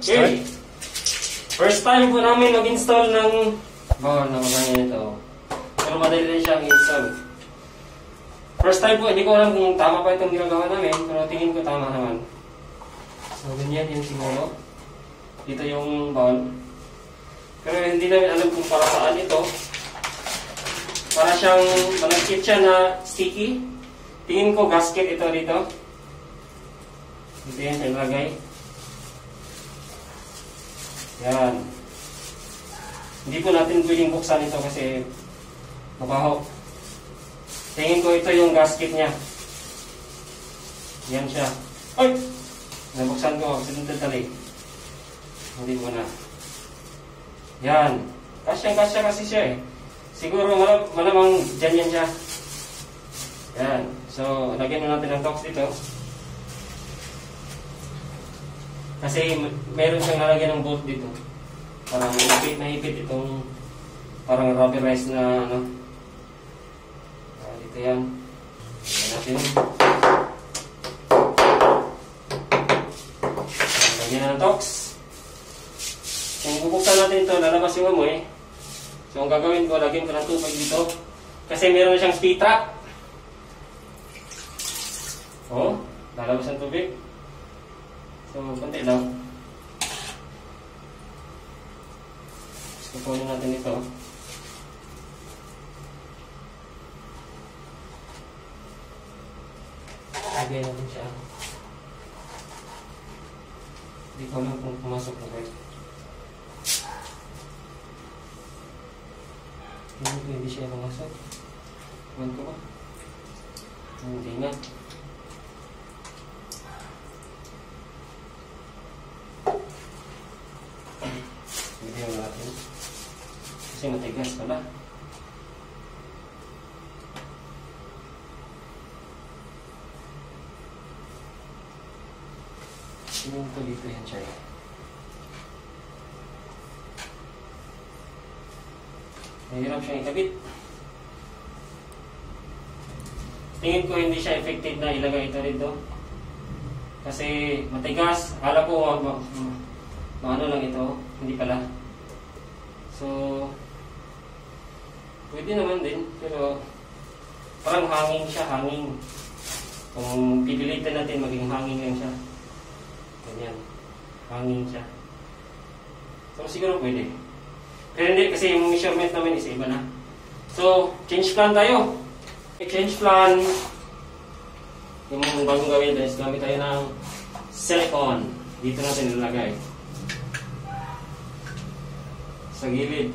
Okay. First time po namin mag-install ng bawal na mga ito. Pero madali rin siyang install. First time po, hindi ko alam kung tama pa itong ginagawa namin, pero tingin ko tama naman. So, ganyan yung siguro. Dito yung bowl. Pero hindi namin alam kung para saan ito. Para siyang malagkit siya na sticky. Tingin ko gasket ito dito. Ito yan siya ilagay. Yan. Hindi po natin pwedeng buksan ito kasi mabaho. Tingin ko ito yung gasket niya. Yan siya. Ay! Nabuksan ko. Sinunod-tali. Hindi mo na. Yan. Kasya-kasya kasi siya eh. Siguro malam malamang dyan yan siya. Yan. So, lagyan na natin ng tox dito. Kasi meron siyang nalagyan ng bolt dito. Parang naipit na ipit itong parang rubberized na ano. Ah, dito yan. Lagyan natin. Lagyan na ng tox. Kung bubuksan natin ito, lalabas yung amoy. So, ang gagawin ko, lagyan ko ng tubig dito. Kasi meron siyang speed trap. Oh, lalabas ang tubig. So, konti lang. Kukunin natin ito. Lagyan natin siya. Hindi ko alam kung pumasok na rin. Hindi hindi siya pumasok. Kuhan ko ba? Hindi nga. Hindi mo natin. Kasi matigas pala. Tingin ko dito yan siya. Mahirap siyang ikabit. Tingin ko hindi siya effective na ilagay ito dito. Kasi matigas. Akala ko ma, ma, ma- maano lang ito. Hindi pala. So, pwede naman din. Pero parang hangin siya, hangin. Kung pipilitin natin, maging hangin lang siya. Ganyan. Hangin siya. So, siguro pwede. Pero hindi, kasi yung measurement namin is iba na. So, change plan tayo. Change plan. Yung bagong gawin is gamit tayo ng silicone. Dito natin ilalagay. Sa gilid.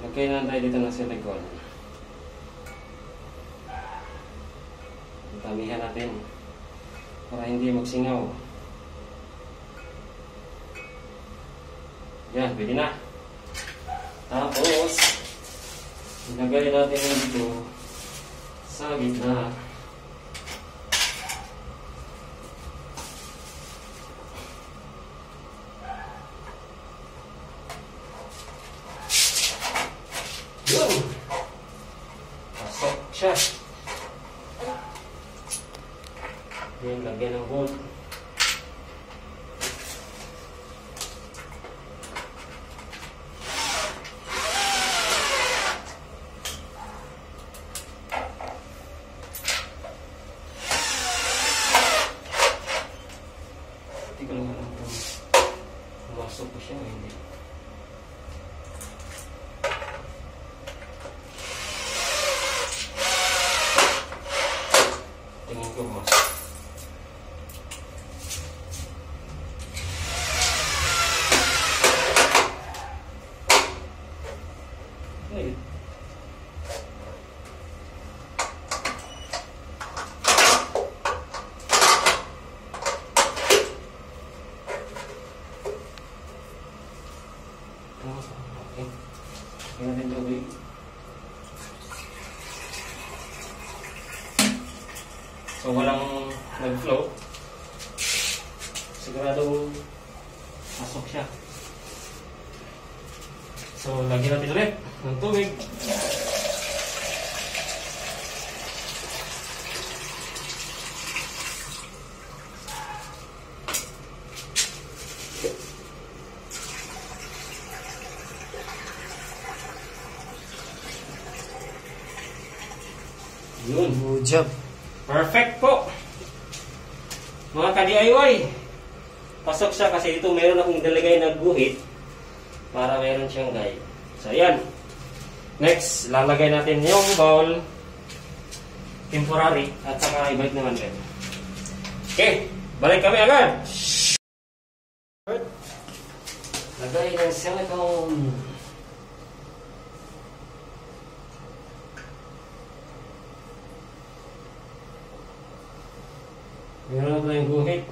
Lagay na tayo dito ng silicone. Tamihan natin para hindi magsingaw. Yan, pwede na. Tapos, ilagay natin dito sa gitna. Yun! Pasok siya. Yan, lagyan ng bolt. Hindi ko lang alam kung pumasok siya o. siguradong pasok siya. So, lagyan natin ulit ng tubig. Yun. Good job. Perfect po. Mga ka-DIY. Pasok siya kasi ito meron akong nilagay na guhit para meron siyang guide. So, ayan. Next, lalagay natin yung bowl temporary at saka ibalik naman din. Okay, balik kami agad. Lagay ng silicone. Meron na tayong guhit.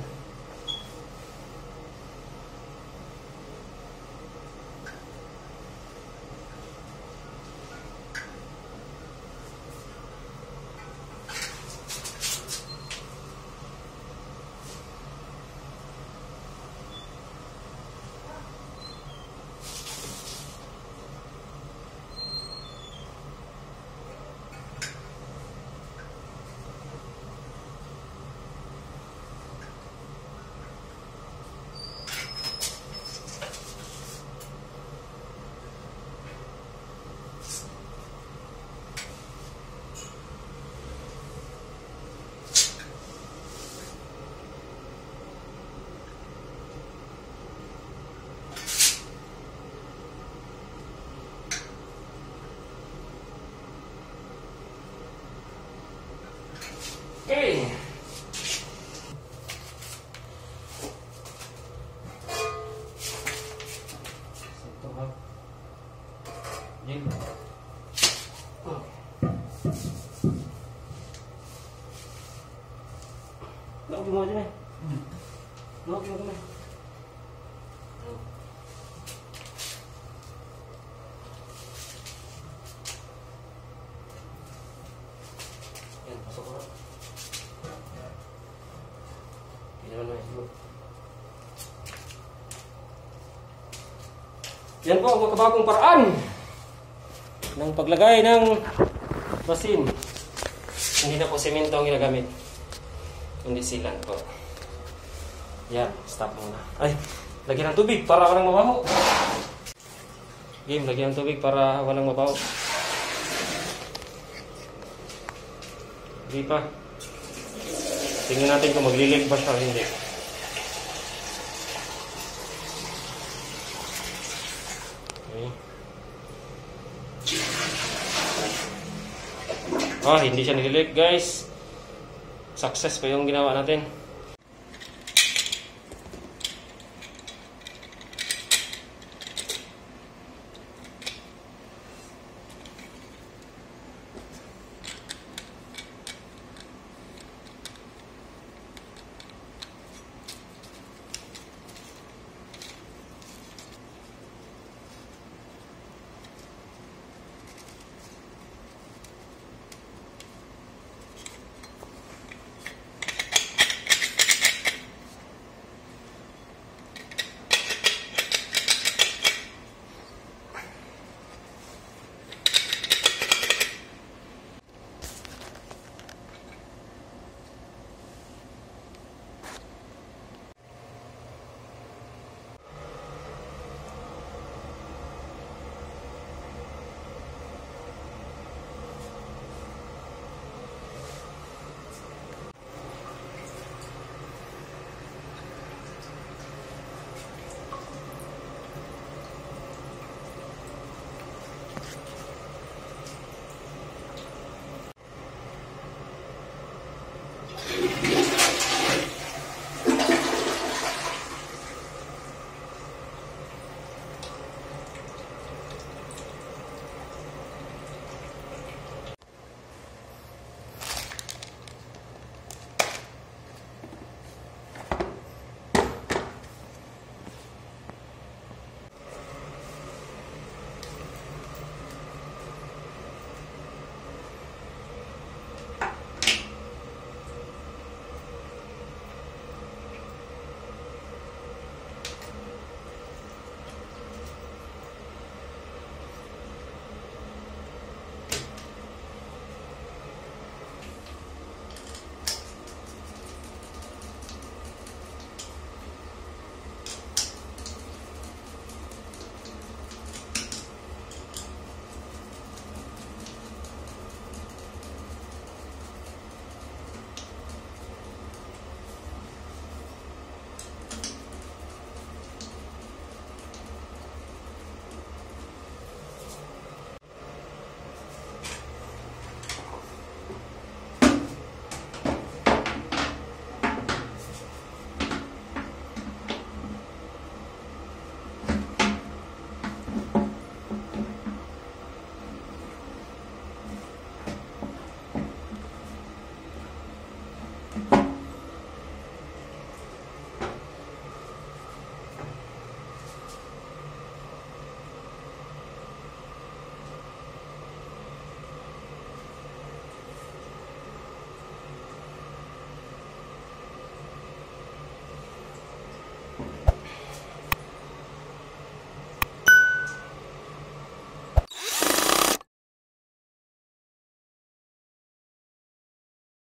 Yan po ang makabagong paraan ng paglagay ng masin. Hindi na po semento ang ginagamit. Hindi silan po. Yan, stop muna. Ay, lagyan ng tubig para walang mabaho. Game, lagyan ng tubig para walang mabaho. Hindi pa. Tingnan natin kung maglilig ba siya o hindi. Okay. Ah, hindi siya nililig guys. Success pa yung ginawa natin.